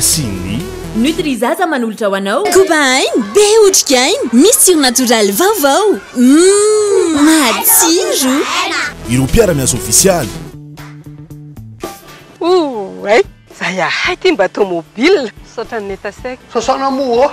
sy ny. Nutri-Zaza manolotra ho anao. Koba aina, be otrikaina, misy tsiro natoraly vaovao. Mmm, matsiro! Ireo mpiara-miasa ofisialy. Ouuh, hay! Zay ahay ty mba tomobile! Misaotra an'i Netasec. Sasana moa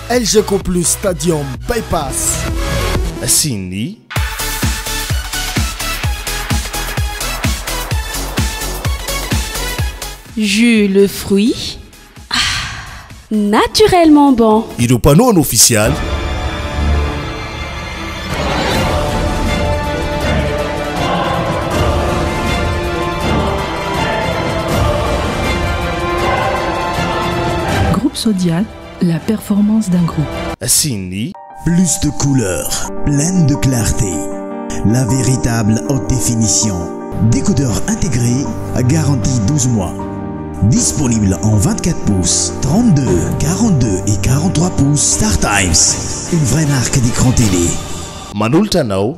Elgeco Plus Stadium Bypass sy ny. Jus le fruit, ah, naturellement bon. Ireo mpanohana ofisialy. Groupe Zodiac. la performance d'un groupe. Sydney. Plus de couleurs, pleine de clarté. La véritable haute définition. Décodeur intégré, garantie 12 mois. Disponible en 24 pouces, 32, 42 et 43 pouces Star Times, Une vraie marque d'écran télé. now.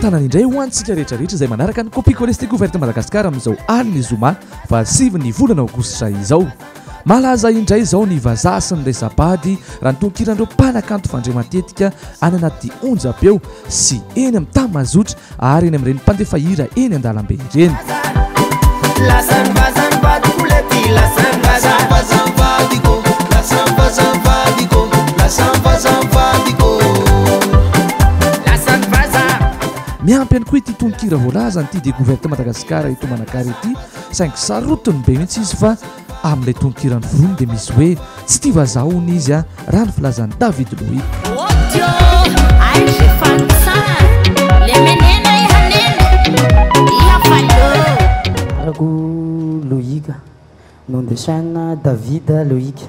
Tanana indray ho antsika rehetra rehetra izay manaraka ny copie collé stego verte Madagascar amin'izao alin'ny zoma faha sivy ny volana aogositra izao. Malaza indray izao ny vazaha sy ny resa-bady raha ny tonkiran'ireo mpanakanto fandre matetika any anaty onjam-peo sy eny amin'ny tamazotra ary eny amin'ireny mpandefa hira eny an-dalambe ireny. Miampy ihany koa ity tononkira voalazan'ity Découverte Madagascar eto Manakara ity saingy sarotiny be mihitsy izy fa Amin'ilay tononkiran'i Forono dia misy hoe tsy tia vazaha hono izy a, raha ny filazan'i David Loïc. Loïc, nom de scène David Loïc.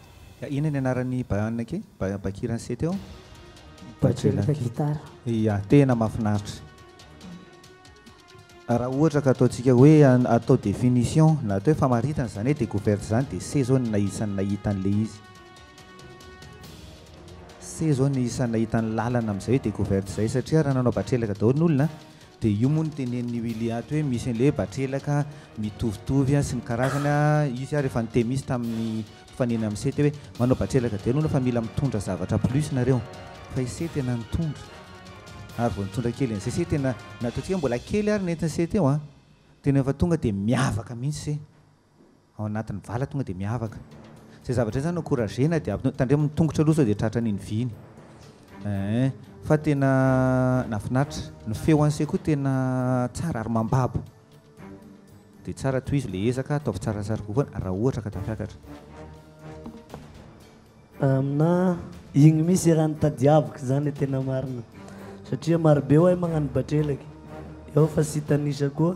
Ya, inona ny anaran'ny ba-na ke? Ba- bakira nisy teo? Bakira Bakira. gitara. Ya, tena mahafinaritra. Raha ohatra ka ataontsika hoe an- atao définition na atao hoe famaritana izany hoe découverte izany dia se izao no na- isan'ny nahita an'ilay izy. Se izao no isan'ny nahita ny lalana amin'izay hoe découverte izay satria raha nanao batrelaka daholo ny olona Dia io moa no tenenin'i Willy ato hoe misy an'ilay hoe batrelaka mitovitovy sy ny karazany. Izy ary efa niteny mihitsy tamin'ny mpifaninana amin'i Sety hoe manao batrelaka dia aloha fa mila mitondra zavatra plus nareo. Fa i Sety tena nitondra. Ary vao nitondra kely an'izay Sety tena nataontsika hoe mbola kely ary nentin'i Sety eo an! Tena efa tonga dia miavaka mihitsy se. Ao anatin'ny vala tonga dia miavaka. Izay zavatra izay izany encouragena dia avy tandremo ny tongotra aloha sao dia tratra ny ny viny. Eeh. Fa tena nahafinaritra. Ny feo an'i Sekou tena tsara ary mambabo. Dia tsara tohizo ilay ezaka, ataovy tsara sary kokoa raha ohatra ka tafiakatra. Aminah, igny misy raha nitadiaviko izany e tena marina satria marobe ohay magnano batrelaky eo fa tsy hitanisa koa.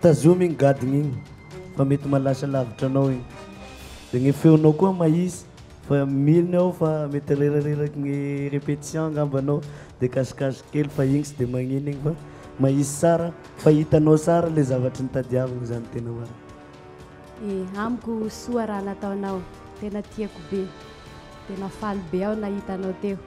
Tazomy igny gadogna igny fa mety malasa lavitra anao igny de gne feonao koa mahitsy fa mino aho fa mety rerareraky gne repetition angamba anao de kasikasy kely fa igny tsy de magnino igny fa mahitsy tsara fa hitanao tsara le zavatry ny tadiaviny zany tena marina. E, amiko ho soa raha nataonao, tena tiako be, tena faly be aho nahita anao teo.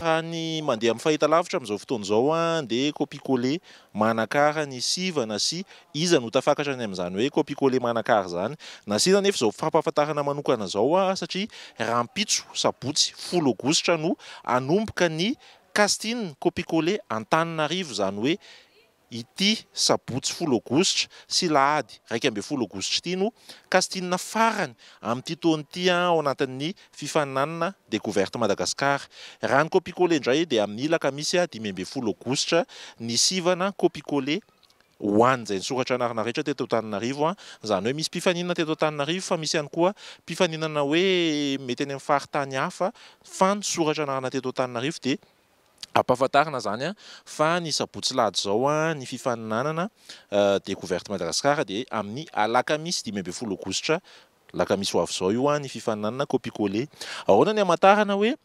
Raha ny mandeha amin'ny fahitalavitra amin'izao fotoana izao dia copie coller manakara ny sivana sy iza no tafakatra any amin'izany hoe copie coller manakara izany. Nasiana anefa izao fampahafantarana manokana izao satria rahampitso sabotsy folo aogositra no hanomboka ny casting copie coller Antananarivo izany hoe Ity sabotsy folo aogositra sy alahady iraika ambin'ny folo aogositra ity no castina farany amin'ity taona ity ao anatin'ny fifaninanana Decouverte Madagascar. Raha ny Copicole indray dia amin'ny alakamisy dimy ambin'ny folo aogositra ny sivana Copicole ho an'izay nisoratra anarana rehetra teto Antananarivo. Izany hoe misy mpifaninana teto Antananarivo fa misy ihany koa mpifaninana hoe mety any amin'ny faritany hafa fa nisoratra anarana teto Antananarivo dia Ampahafantarina izany fa ny sabotsy lahady izao ny fifaninanana Découverte Madagascar dia amin'ny alakamisy dimy ambin'ny folo aogositra alakamisy ho avy izao io ny fifaninanana copie coller. Ahoana ny hamantarana hoe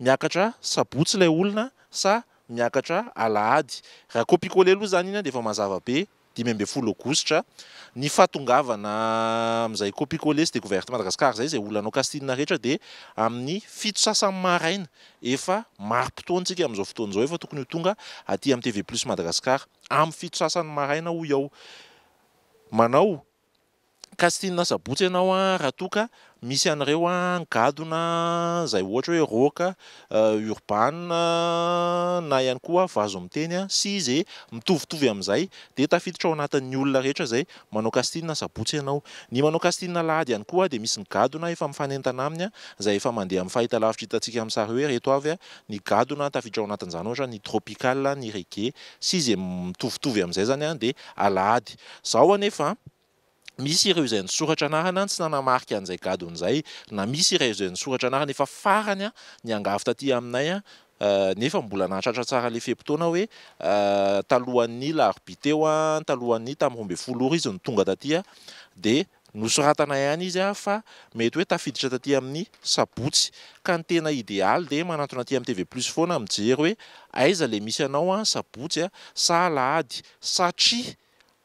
miakatra sabotsy ilay olona sa miakatra alahady? Raha copie coller aloha izany iny dia efa mazava be dimy ambin'ny folo aogositra, ny fahatongavana amin'izay copicoler sy decouverte Madagascar izay, izay olana ao Castine rehetra dia amin'ny fito sasany maraina, efa mari-potoana tsika amin'izao fotoana izao efa tokony ho tonga aty amin'ny TV plus Madagascar amin'ny fito sasany maraina hoy aho. Manao. Casting asabotsy ianao a raha toa ka misy an'ireo gadona izay ohatra hoe rock urban na ihany koa vazo miteny sy ze mitovitovy amin'izay dia tafiditra ao anatin'ny olona rehetra izay manao casting asabotsy ianao. Ny manao casting alahady ihany koa dia misy ny gadona efa mifanentana aminy izay efa mandeha amin'ny fahitalavitra hitantsika amin'ny sary hoe ireto avy ny gadona tafiditra ao anatin'izany ohatra ny tropical, ny reggae sy ze mitovitovy amin'izay izany dia alahady. Zao anefa an! Misy ireo izay nisoratra anarana an tsy nanamarika an'izay gadona izay, na misy iray izay nisoratra anarana efa farany an niangavy taty aminay an nefa mbola nahatratra tsara le fe-potoana hoe talohan'ny larobia teo an talohan'ny tamin'ny roa ambin'ny folo ora izy no tonga taty an dia Nosoratana ihany izy fa mety hoe tafiditra taty amin'ny sabotsy. Ka ny tena idealy dia manantona aty amin'ny TV plus foana mijery hoe aiza ilay misy anao sabotsy sa alahady satria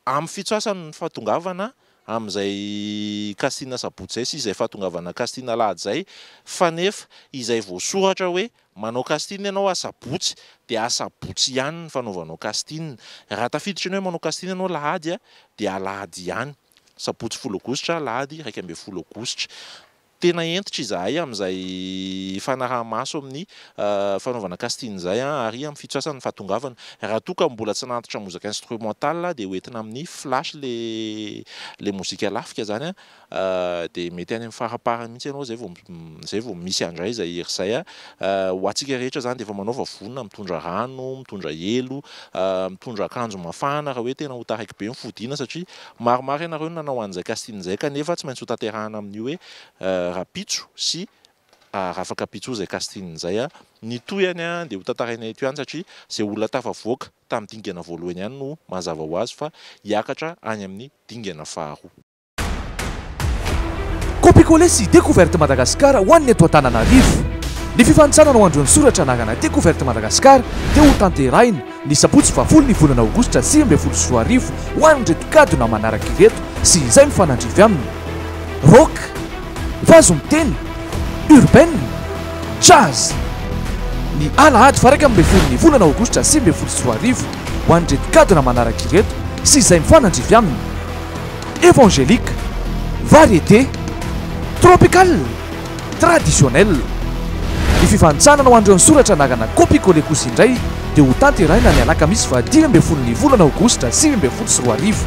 amin'ny fito sasany ny fahatongavana amin'izay casting sabotsy izay sy izay fahatongavana casting alahady izay fa nefa izay voasoratra hoe manao casting ianao asabotsy dia asabotsy ihany ny fanaovanao casting. Raha tafiditra ny hoe manao casting ianao alahady dia alahady ihany. Sabotsy folo Aogositra, Alahady iraika ambin'ny folo Aogositra. Tena hentitra izahay amin'izay fanaraha-maso amin'ny fanaovana casting izay ary amin'ny fito sasany ny fahatongavana. Raha toa ka mbola tsy nantitra mozaka instrumental dia hoentina amin'ny flash ilay mozika lafika izany dia mety any amin'ny faraparany mihitsy ianao izay vao izay vao misy handray izay hery izay. Ho antsika rehetra izany dia efa manaova vonona mitondra rano, mitondra elo, mitondra akanjo mafana raha hoe tena ho taraiky be ny fodiana satria Maromaro ianareo no nanao an'izay casting izay kanefa tsy maintsy ho tanterahana amin'io hoe Rapitso sy Rafakapitso izay casting izay. Ny tohiny dia ho tantaraina eto ihany satria izay olona tafavoaka tamin'ny dingana voalohany ihany no mazava ho azy fa hiakatra any amin'ny dingana faharoa. Copy-coller sy Découverte Madagascar ho an'ny eto Antananarivo. Ny fifanintsanana ho an'ireo nisoratra anarana Découverte Madagascar dia ho tanterahina. ny sabotsy fahafolon' ny volana aogositra sivy ambin'ny folo sy roa arivo, ho an' ireto gadona manaraka ireto sy izay mifanandrify aminy, Rock, Vazo miteny, Urbain, Jazz. Ny alahady faha iraika ambin'ny folo ny volana aogositra sivy ambin'ny folo sy roa arivo, ho an' ireto gadona manaraka ireto sy izay mifanandrify aminy, Evangelic, Variété, Tropical. Traditionnel. Ny fivantsanana ho an'ireo nisoratra anarana copies-coller kosa indray dia ho tanterahina ny alakamisy fahadimy ambin'ny folo ny volana aogositra sivy ambin'ny folo sy roa arivo.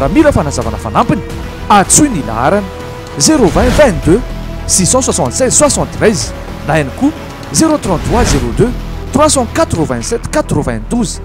Raha mila fanazavana fanampiny, antsoy ny laharana, zéro vingt vingt deux six cent soixante seize soixante treize na ihany koa zéro trente trois zéro deux trois cent quatre vingt sept quatre vingt douze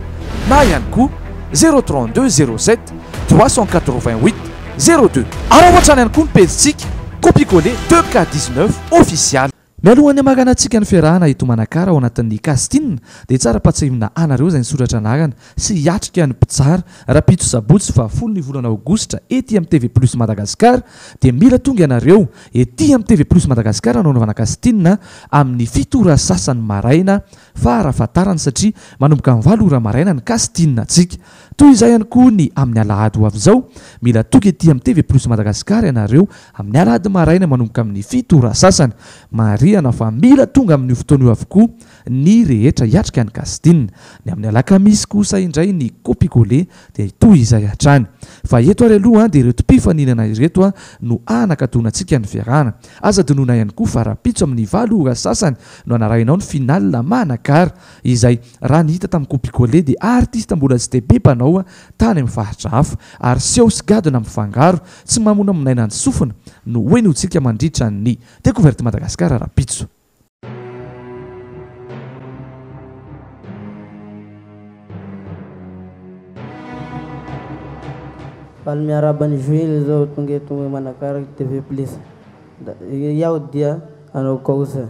na ihany koa zéro trente deux zéro sept trois cent quatre vingt huit. Zero deux. Arahoatra any ihany koa ny pejintsika Copie coller 2K 19 official. Mialohan'ny hamarana antsika ny fiarahana eto Manakara ao anatin'ny casting dia tsara patsahivina anareo izay nisoratra anarana sy hiatrika ny mpitsara rapitso sabotsy faha folo ny volana aogositra ety amin'ny TV plus Madagascar dia mila tonga ianareo ety amin'ny TV plus Madagascar no anaovana casting amin'ny fito ora sasany maraina faharafatarany satria manomboka valo ora maraina ny casting ntsika Toy izay ihany koa ny amin'ny alahady ho avy izao, mila toky ety amin'ny TV Plus Madagascar ianareo amin'ny alahady maraina manomboka amin'ny fito ora sasany. Marihana fa mila tonga amin'io fotoana io avokoa ny rehetra hiatrika an'i Casdine. Ny amin'ny alakamisy kosa indray ny copicoler dia hitohy izay hatrany. Fa eto ary aloha dia ireto mpifaninana ireto no hanakatona antsika ny fiarahana. Aza adinoina ihany koa fa rahampitso amin'ny valo ora sasany no hanarahinao ny finale Manakara izay. Raha ny hita tamin'ny copicoler dia artista mbola tsy dia be mpanao tany amin'ny faritra hafa ary seho sy gadona mifangaro tsy mamonamonaina ny sofina no ho henointsika mandritra ny Découverte Madagascar rahampitso. Faly miarahaba an'i Jules izao tonga eto Manakara TV Plus. Iaho dia hanao kaosa.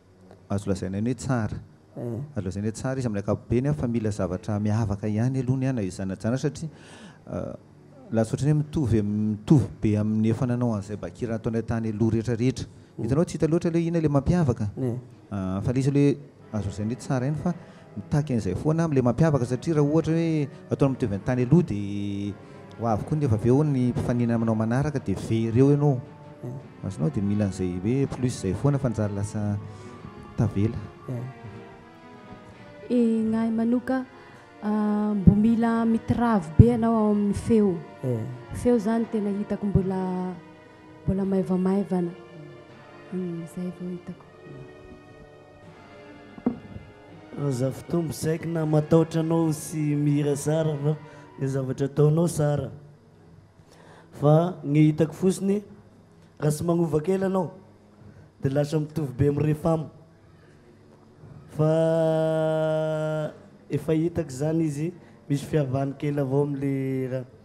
Azo lazaina ihany hoe tsara. Azo lazaina hoe tsara izy amin'ny ankapobeny fa mila zavatra miavaka ihany aloha ny ahy na io zanajanany satria lasa ohatran'ny hoe mitovy mitovy be amin'ny efa nanao an'izay bakirana ataon'ny an-tany aloha rehetra rehetra. Hitanao tsy hita loatra aloha hoe inona ilay mampiavaka fa ilay izy aloha hoe azo lazaina hoe tsara ihany fa Mitaky an'izay foana amin'ilay mampiavaka satria raha ohatra hoe ataonao mitovy ny tany aloha dia ho avy koa nefa avy eo ny mpifaninana aminao manaraka dia very eo ianao. Azonao dia mila an'izay hoe plus izay foana fa njary lasa tavela. E, ngahy Manoka, mbo mila mitravo be ianao ao amin'ny feo. Feo izany tena hitako mbola mbola maivamaivana. Izay vao hitako. Aza fitombo saiky na mataotra anao sy mihira sara fa ny zavatra ataonao sara fa ny hitako fosiny raha tsy magnova kely anao de lasa mitovy be amin'ny Refam fa efa hitako zany izy misy fiavahany kely avao amle raha.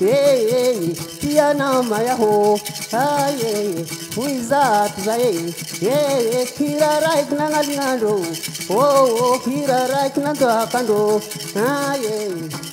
Eeh eeh tianao maia ô Ay eeh ho izato zay eeh Eeh eeh hira raiky nagnalignandro ô Oh oh hira raiky nandoakandro Ay eeh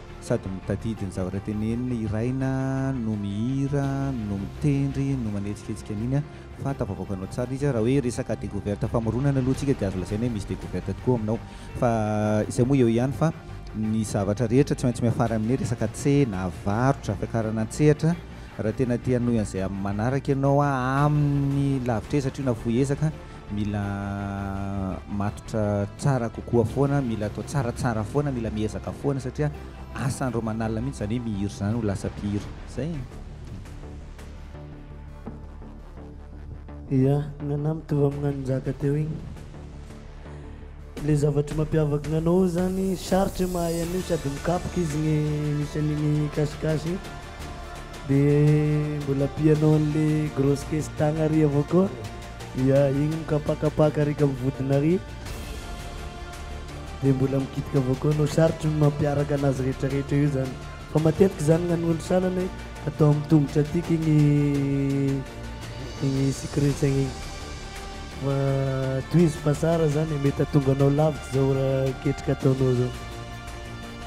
sady mitadidy ny zavatra teneniny, hiraina no mihira no mitendry no manetsiketsika an'iny fa tafavoakanao tsara izy raha hoe resaka decouverte famoronana aloha tsika dia azo lazaina hoe misy decouverte tokoa aminao fa izay moa eo ihany fa ny zavatra rehetra tsy maintsy miafara amin'ny resaka tsena, varotra, fiakarana an-tsehatra raha tena te hanohy an'izay amin'ny manaraka ianao amin'ny lavitra ezatra io na fohy ezaka Mila matotra tsara kokoa foana, mila atao tsaratsara foana, mila miezaka foana satria asan'ireo manalina mihitsy izany hoe mihira izany ho lasa mpihira. Izay e! Ia, nana mitovy amin'an'i Njaka teo igny. Le zavatry mampiavaka gny anao io zany, sarotry ny mahay an'io sady mikapoka izy gny misy an'igny cache-cache igny. De mbola ampianao an'le grosse caisse tagna ary avao koa. Dia iny mikapakapaka ary ka mivodona ary dia mbola mikitika avao koa anao. Sarotry ny mampiaraka anazy rehetrarehetra io zany fa matetika zany ny an'ondry sanany atao amin'ny tongotra atika iny iny secretsegna iny fa tohizo fa tsara zany mety hahatonga anao lavitra zao raha ketrika ataonao zao.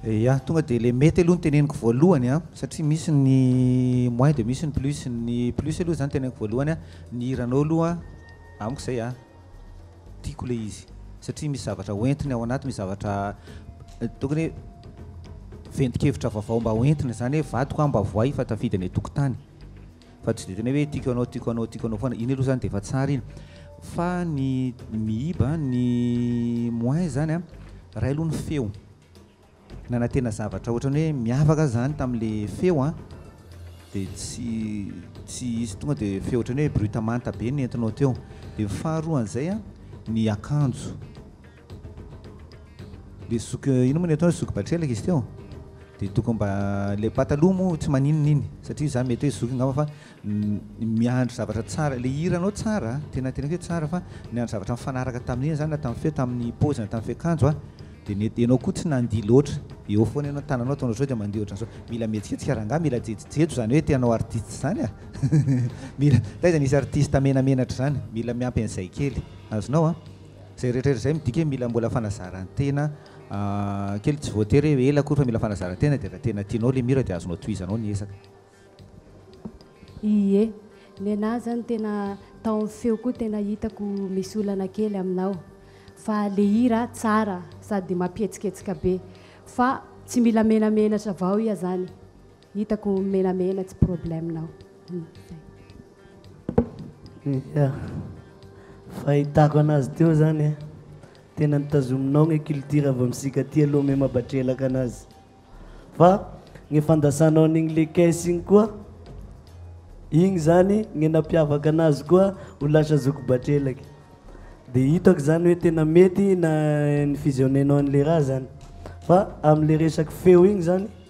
Ya, tonga dia ilay mety aloha no teneniko voalohany an, satria misy ny moins dia misy ny plus, ny plus aloha izany teneniko voalohany an, ny hiranao aloha amiko izay an, tiako ilay izy satria misy zavatra ho entiny ao anaty, misy zavatra tokony hoe ventin-kevitra vaovao mba ho entina izany hoe vadiko an mba voay fa tafidy any an-tokotany. Fa tsy dia tena hoe tiako anao, tiako anao, tiako anao foana. Iny aloha izany dia efa tsara iny. Fa ny miiba, ny moins izany an, iray aloha ny feo. Nanantena zavatra ohatran'ny hoe miavaka izany tamin'ilay feo an, dia tsy tsy hisy tonga dia feo ohatran'ny hoe brut manta be no nentinao teo. Dia ny faharoan'izay an, ny akanjo. Ilay zoky ino moa ny atao hoe zoky batrelaka izy teo dia tokony mba ilay pataloha moa tsy maninona iny satria za mety hoe zoky angamba fa miandry zavatra tsara ilay hiranao tsara tena tena hoe tsara fa niandry zavatra mifanaraka tamin'iny zany na tamin'ny feo tamin'ny paozy na tamin'ny fekanjo a dia nety ianao koa tsy nandihy loatra eo foana ianao tananao ataonao zao dia mandeha ohatran'izao mila mihetsiketsika rangaha mila jejojejo zany hoe te hanao artiste zany a mila taiza nisy artiste menamenatra zany mila miampy an'izay kely azonao a Izay rehetra izay midika hoe mila mbola fanazaran-tena kely, tsy voatery hoe ela akory fa mila fanazaran-tena dia raha tena tianao ilay mira dia azonao tohizanao ny ezaka. Ie. Nenah zany tena tao amin'ny feo koa tena hitako misy olana kely aminao fa le hira tsara sady mampihetsiketsika be fa tsy mila menamenatra vao iha zany. Hitako menamena tsy problème nao. Ya. Fahitako anazy teo zany eh. Tena nitazominao gne culture avy amsika aty aloha me mabatrelaka anazy. Fa gne fandasanao an'igny le caisse igny koa, igny zany gne nampiavaka anazy koa ho lasa zoky batrelaky. De hitako zany hoe tena mety na ni-fusionner-nao an'le raha zany. Fa am'le resaky feo igny zany,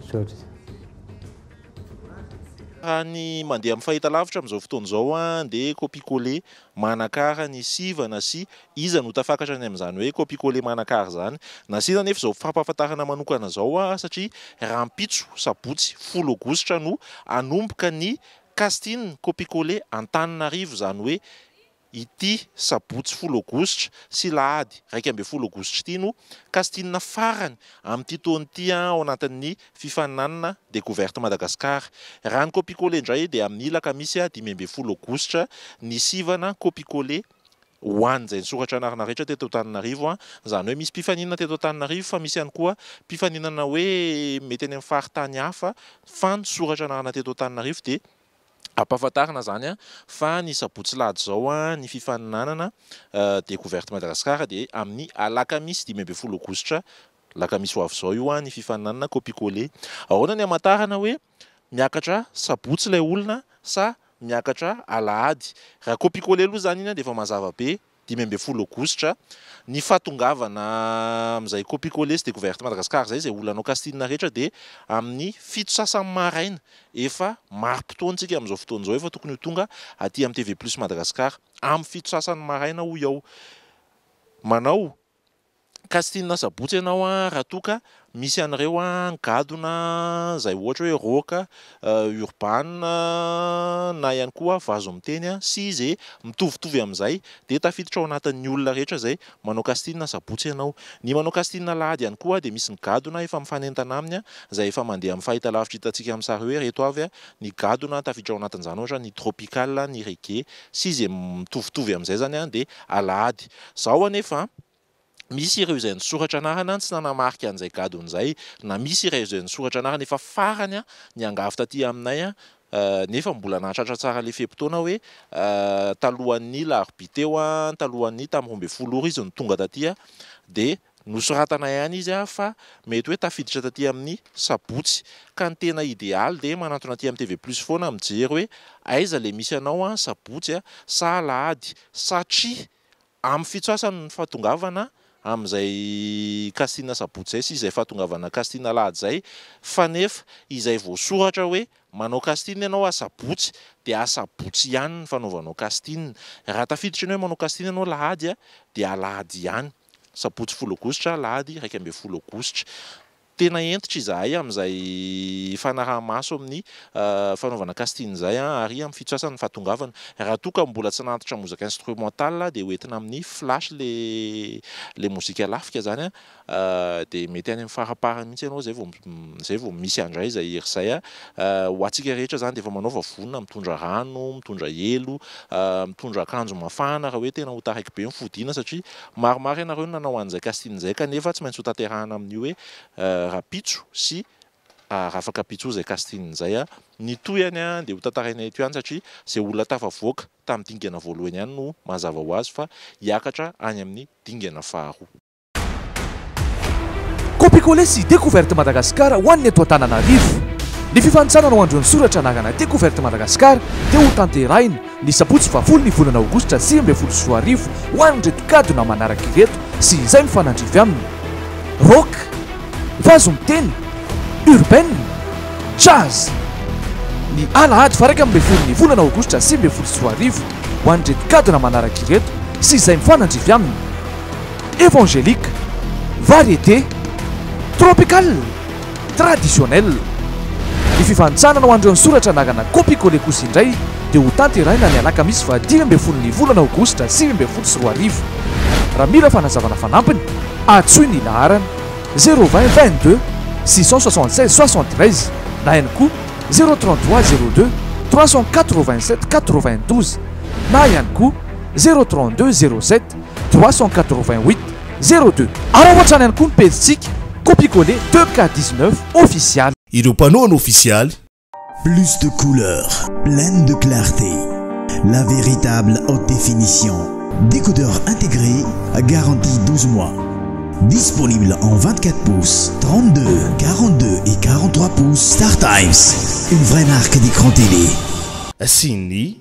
Misaotra. Raha ny mandeha amin'ny fahitalavitra amin'izao fotoana izao dia copie coller manakara ny sivana sy iza no tafakatra any amin'izany hoe copie coller manakara izany. Nasiana anefa izao fampahafantarana manokana izao satria rahampitso, sabotsy, folo aogositra no hanomboka ny casting copie coller Antananarivo izany hoe. Ity sabotsy folo aogositra sy alahady iraika ambin'ny folo aogositra ity no castina farany amin'ity taona ity ao anatin'ny fifaninanana Decouverte Madagascar. Raha ny Copicole indray dia amin'ny alakamisy dimy ambin'ny folo aogositra ny sivana Copicole ho an'izay nisoratra anarana rehetra teto Antananarivo. Izany hoe misy mpifaninana teto Antananarivo fa misy ihany koa mpifaninana hoe mety any amin'ny faritany hafa fa nisoratra anarana teto Antananarivo dia Ampahafantarina izany fa ny sabotsy lahady izao ny fifaninanana Découverte Madagascar dia amin'ny alakamisy dimy ambin'ny folo aogositra alakamisy ho avy izao io ny fifaninanana copie coller. Ahoana ny hamantarana hoe miakatra sabotsy ilay olona sa miakatra alahady? Raha copie coller aloha izany iny dia efa mazava be dimy ambin'ny folo aogositra, ny fahatongavana amin'izay copicoler sy decouverte Madagascar izay, izay olana ao Castine rehetra dia amin'ny fito sasany maraina, efa mari-potoana tsika amin'izao fotoana izao efa tokony ho tonga aty amin'ny TV plus Madagascar amin'ny fito sasany maraina hoy aho. Manao. Casting asabotsy ianao a raha toa ka misy an'ireo gadona izay ohatra hoe rock urban na ihany koa vazo miteny sy ze mitovitovy amin'izay dia tafiditra ao anatin'ny olona rehetra izay manao casting asabotsy ianao. Ny manao casting alahady ihany koa dia misy ny gadona efa mifanentana aminy izay efa mandeha amin'ny fahitalavitra hitantsika amin'ny sary hoe ireto avy ny gadona tafiditra ao anatin'izany ohatra ny tropical, ny reggae sy ze mitovitovy amin'izay izany dia alahady. Zao anefa an! Misy ireo izay nisoratra anarana an tsy nanamarika an'izay gadona izay, na misy iray izay nisoratra anarana efa farany an niangavy taty aminay an nefa mbola nahatratra tsara le fe-potoana hoe talohan'ny larobia teo an talohan'ny tamin'ny roa ambin'ny folo ora izy no tonga taty an dia Nosoratana ihany izy fa mety hoe tafiditra taty amin'ny sabotsy. Ka ny tena idealy dia manantona aty amin'ny TV plus foana mijery hoe aiza ilay misy anao sabotsy sa alahady satria amin'ny fito sasany ny fahatongavana amin'izay casting sabotsy izay sy izay fahatongavana casting alahady izay fa nefa izay voasoratra hoe manao casting ianao asabotsy dia asabotsy ihany ny fanaovanao casting. Raha tafiditra ny hoe manao casting ianao alahady dia alahady ihany. Sabotsy folo Aogositra, Alahady iraika ambin'ny folo Aogositra. Tena hentitra izahay amin'izay fanaraha-maso amin'ny fanaovana casting izay ary amin'ny fito sasany ny fahatongavana. Raha toa ka mbola tsy nantitra mozaka instrumental dia hoentina amin'ny flash ilay mozika lafika izany dia mety any amin'ny faraparany mihitsy ianao izay vao izay vao misy handray izay hery izay. Ho antsika rehetra izany dia efa manaova vonona mitondra rano, mitondra elo, mitondra akanjo mafana raha hoe tena ho taraiky be ny fodiana satria Maromaro ianareo no nanao an'izay casting izay kanefa tsy maintsy ho tanterahana amin'io hoe Rapitso sy Rafakapitso izay casting izay. Ny tohiny dia ho tantaraina eto ihany satria izay olona tafavoaka tamin'ny dingana voalohany ihany no mazava ho azy fa hiakatra any amin'ny dingana faharoa. Copy-coller sy Découverte Madagascar ho an'ny eto Antananarivo. Ny fifanintsanana ho an'ireo nisoratra anarana Découverte Madagascar dia ho tanterahina. ny sabotsy fahafolo ny volana aogositra sivy ambin'ny folo sy roa arivo ho an'ireto gadona manaraka ireto sy izay mifanandrify aminy, Rock, Vazo miteny, Urbaine, Jazz. Ny alahady faha iraika ambin'ny folo ny volana aogositra sivy ambin'ny folo sy roa arivo ho an'ireto gadona manaraka ireto sy izay mifanandrify aminy, Evangelique, Variété, Tropical. Traditionnel. Ny fivantsanana ho an'ireo nisoratra anarana copies-coller kosa indray dia ho tanterahina ny alakamisy fahadimy ambin'ny folo ny volana aogositra sivy ambin'ny folo sy roa arivo. Raha mila fanazavana fanampiny, antsoy ny laharana, zéro vingt vingt deux six cent soixante seize soixante treize na ihany koa zéro trente trois zéro deux trois cent quatre vingt sept quatre vingt douze na ihany koa zéro trente deux zéro sept trois cent quatre vingt huit. 02 va ny un coup de 2 2K19 officiel. official ireo panneau en officiel, plus de couleurs pleine de clarté la véritable haute définition décodeur intégré garantie 12 mois Disponible en 24 pouces, 32, 42 et 43 pouces. Star Times, une vraie marque d'écran télé. sy ny.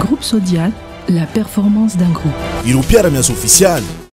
Groupe Sodiat, la performance d'un groupe. Ireo mpiara-miasa ofisialy.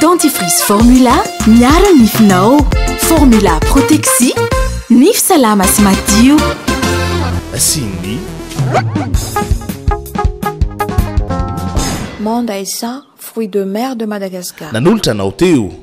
Dentifrice Formula miaro ny nifinao. Formula Protexi, nify salama sy madio. Cindy. Manda et ça, fruit de mer de Madagascar. Nanolotra anao teo.